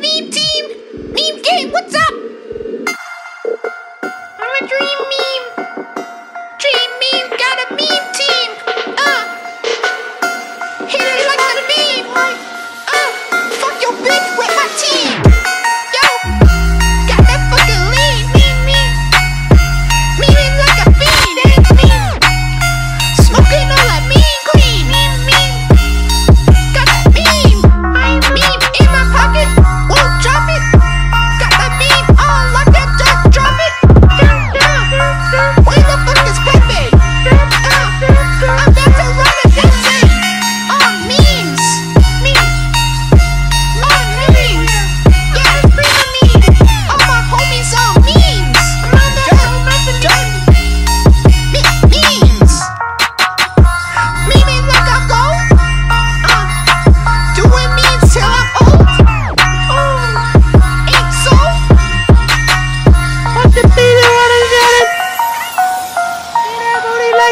it's Meme Team! Meme Game, what's up? I'm a dream meme!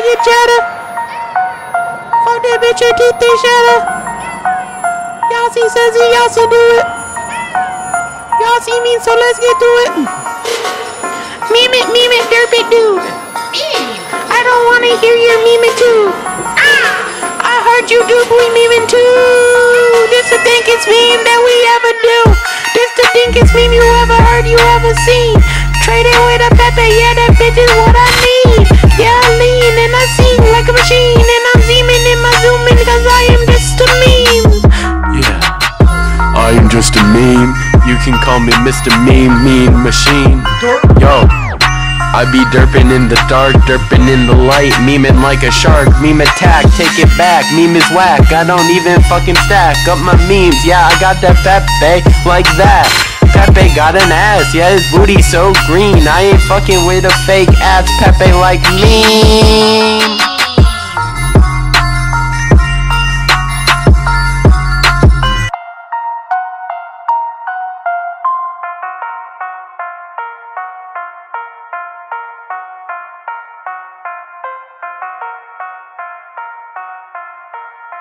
Get cheddar. Fuck that bitch, her teeth they shatter. Y'all see Suzy, y'all see do it. Y'all see me, so let's get to it. Meme it, meme it, derp it, dude. I don't wanna hear your meme it too. I heard you do boy memeing too. This the thinkest meme that we ever do. This the thinkest meme you ever heard, you ever seen. Meme. You can call me Mr. Meme Mean Machine. Yo. I be derping in the dark, derping in the light, memeing like a shark, meme attack, take it back, meme is whack, I don't even fucking stack up my memes, yeah, I got that Pepe, like that. Pepe got an ass, yeah, his booty so green, I ain't fucking with a fake ass Pepe like meme.